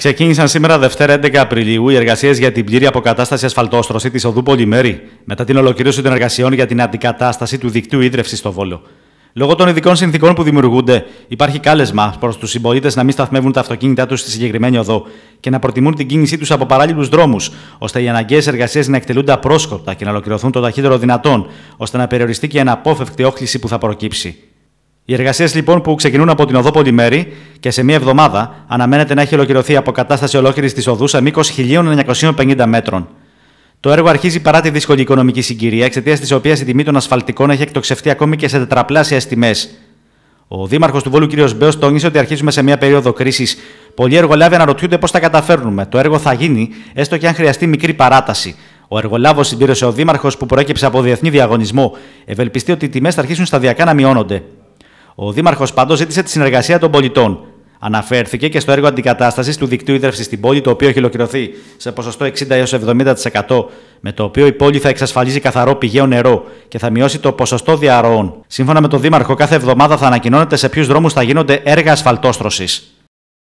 Ξεκίνησαν σήμερα Δευτέρα 11 Απριλίου οι εργασίες για την πλήρη αποκατάσταση ασφαλτόστρωση της οδού Πολυμέρη, μετά την ολοκλήρωση των εργασιών για την αντικατάσταση του δικτύου ίδρυυσης στο Βόλο. Λόγω των ειδικών συνθήκων που δημιουργούνται, υπάρχει κάλεσμα προς τους συμπολίτες να μην σταθμεύουν τα αυτοκίνητά τους στη συγκεκριμένη οδό και να προτιμούν την κίνησή τους από παράλληλους δρόμους, ώστε οι αναγκαίες εργασίες να εκτελούνται απρόσκοπτα και να ολοκληρωθούν το ταχύτερο δυνατόν, ώστε να περιοριστεί και η αναπόφευκτη όχληση που θα προκύψει. Οι εργασίες λοιπόν που ξεκινούν από την οδό Πολυμέρη και σε μία εβδομάδα αναμένεται να έχει ολοκληρωθεί η αποκατάσταση ολόκληρης της οδού σε μήκος 1950 μέτρων. Το έργο αρχίζει παρά τη δύσκολη οικονομική συγκυρία, εξαιτίας της οποίας η τιμή των ασφαλτικών έχει εκτοξευτεί ακόμη και σε τετραπλάσια τιμές. Ο Δήμαρχος του Βόλου κ. Μπέος τόνισε ότι αρχίζουμε σε μια περίοδο κρίσης. Πολλοί εργολάβοι αναρωτιούνται πώς θα καταφέρνουμε. Το έργο θα γίνει, έστω και αν χρειαστεί μικρή παράταση. Ο εργολάβος συμπλήρωσε ο Δήμαρχος που προέκυψε από διεθνή διαγωνισμό. Ευελπιστεί ότι οι τιμές θα αρχίσουν σταδιακά να μειώνονται. Ο Δήμαρχος πάντως ζήτησε τη συνεργασία των πολιτών. Αναφέρθηκε και στο έργο αντικατάστασης του δικτύου ίδρυυση στην πόλη, το οποίο έχει ολοκληρωθεί σε ποσοστό 60 έως 70%, με το οποίο η πόλη θα εξασφαλίζει καθαρό πηγαίο νερό και θα μειώσει το ποσοστό διαρροών. Σύμφωνα με τον Δήμαρχο, κάθε εβδομάδα θα ανακοινώνεται σε ποιους δρόμους θα γίνονται έργα ασφαλτόστρωσης.